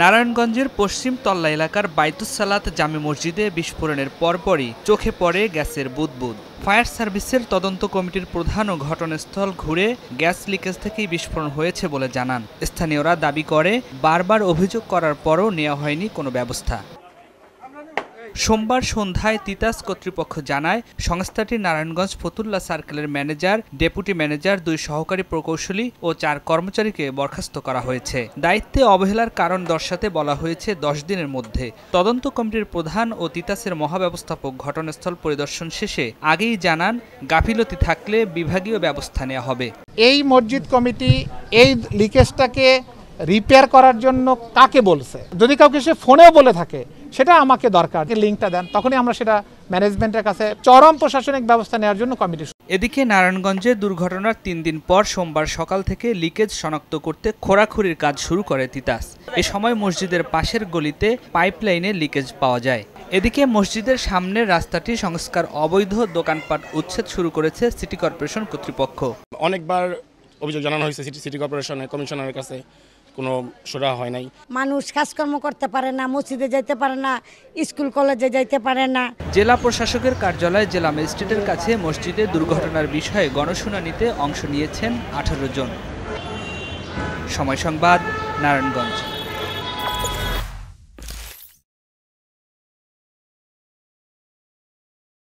নারায়ণগঞ্জের পশ্চিম তল্লা এলাকার বাইতুসালাত জামে মসজিদে বিস্ফোরণের পরপরই চোখে পড়ে গ্যাসের বুদবুদ। ফায়ার সার্ভিসের তদন্ত কমিটির প্রধান ও ঘটনাস্থল ঘুরে গ্যাস লিকেজ থেকেই বিস্ফোরণ হয়েছে বলে জানান। স্থানীয়রা দাবি করে, বারবার অভিযোগ করার পরও নেওয়া হয়নি কোনো ব্যবস্থা। সোমবার সন্ধ্যায় তিতাস কর্তৃপক্ষ জানায়, সংস্থাটি নারায়ণগঞ্জ ফতুল্লা সার্কেলের ম্যানেজার, ডেপুটি ম্যানেজার, দুই সহকারী প্রকৌশলী ও চার কর্মচারীকে বরখাস্ত করা হয়েছে। দায়িত্বে অবহেলার কারণ দর্শাতে বলা হয়েছে দশ দিনের মধ্যে। তদন্ত কমিটির প্রধান ও তিতাসের মহাব্যবস্থাপক ঘটনাস্থল পরিদর্শন শেষে আগেই জানান, গাফিলতি থাকলে বিভাগীয় ব্যবস্থা নেওয়া হবে। এই মসজিদ কমিটি এই লিকেজটাকে রিপেয়ার করার জন্য কাকে বলছে? যদি কাউকে সে ফোনেও বলে থাকে সেটা আমাকে দরকার। লিঙ্কটা দেন তখনই আমরা সেটা ম্যানেজমেন্টের কাছে চরম প্রশাসনিক ব্যবস্থা নেওয়ার জন্য কমিটি এদিকে নারায়ণগঞ্জে দুর্ঘটনার তিন দিন পর সোমবার সকাল থেকে লিকেজ শনাক্ত করতে খোরাখুরির কাজ শুরু করে তিতাস। এ সময় মসজিদের পাশের গলিতে পাইপলাইনে লিকেজ পাওয়া যায়। এদিকে মসজিদের সামনের রাস্তাটি সংস্কার অবৈধ দোকানপাট উচ্ছেদ শুরু করেছে সিটি কর্পোরেশন কর্তৃপক্ষ। অনেকবার অভিযোগ জানানো হয়েছে সিটি সিটি কর্পোরেশনের কমিশনারের কাছে। কোনো সুরা হয় নাই। মানুষ কাজকর্ম করতে পারে না মসজিদে যাইতে পারে না স্কুল কলেজে যাইতে পারে না। জেলা প্রশাসকের কার্যালয়ে জেলা ম্যাজিস্ট্রেটের কাছে মসজিদে দুর্ঘটনার বিষয়ে গণশুনানিতে অংশ নিয়েছেন আঠারো জন। সময় সংবাদ নারায়ণগঞ্জ।